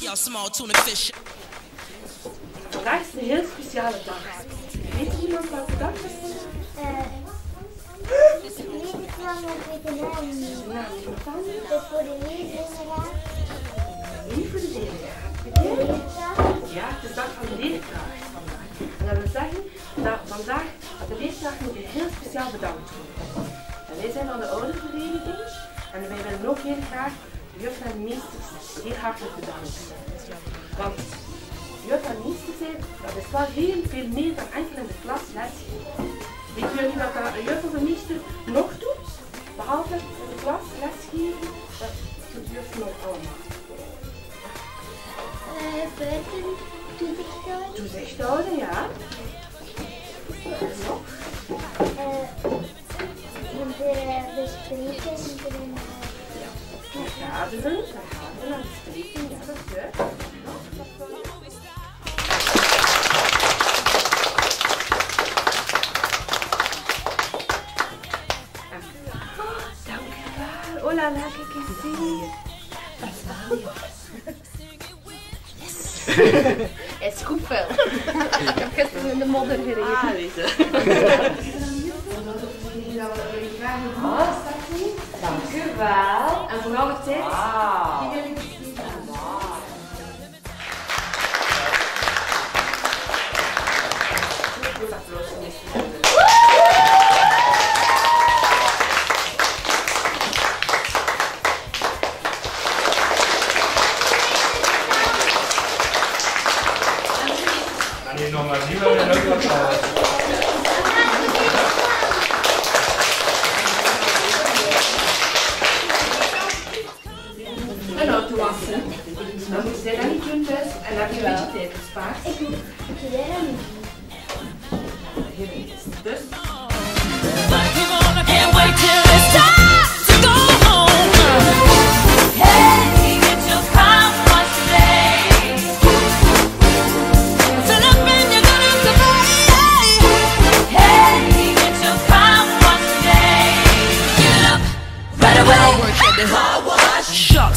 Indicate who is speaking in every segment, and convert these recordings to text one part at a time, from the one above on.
Speaker 1: Y'all small tuna fish.
Speaker 2: Vandaag is een heel speciale dag. Weet iemand welke dag het is?
Speaker 3: Eh, ik weet het wel, maar ik weet de naam
Speaker 2: anders?
Speaker 3: Dus voor de
Speaker 2: Niet voor de. Ja, het is de dag van de leerkracht vandaag. En dat wil zeggen dat vandaag de leerkracht moet heel speciaal bedankt worden. En wij zijn van de oudervereniging en wij willen ook heel graag de juf en meesters heel hartelijk bedanken. Want juf en meester zijn, dat is wel heel veel meer dan enkel in de klas lesgeven. Weet jullie wat een juf of een meester nog doet? Behalve in de klas lesgeven, dat doet juf nog allemaal.
Speaker 3: Eh, buiten toezicht houden.
Speaker 2: Toezicht houden, ja. En nog?
Speaker 3: Eh, moet bespreken, moet een
Speaker 2: Vergaderen, vergaderen en bespreken, ja, dat is juist. Oh, dank u wel. La is wel
Speaker 4: Het goed. Ik heb gisteren in de modder gereden.
Speaker 2: Ah, deze.
Speaker 4: Dank u wel.
Speaker 2: En voor alle tijd.
Speaker 4: Wauw.
Speaker 2: Dan moeten zij dat niet doen dus. En dan heb je een beetje tijd.
Speaker 3: Ik moet niet.
Speaker 2: Dus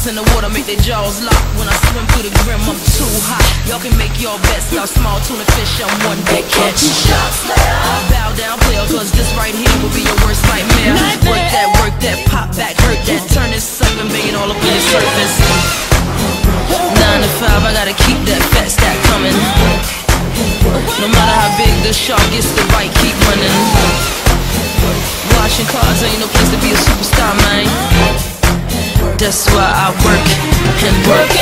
Speaker 1: Sharks in the water make their jaws lock. When I swim through the grim, I'm too hot. Y'all can make your bets. Y'all small tuna fish, I'm one big catch. Bow down, player, cause this right here will be your worst nightmare. Work that, work that, pop back, hurt that, turn this up and bang it all up on the surface. Nine to five, I gotta keep that fat stack coming. No matter how big the shark gets, the right keep running. Washing cars ain't no place to be a superstar, man just why I work and work.